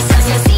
Quizás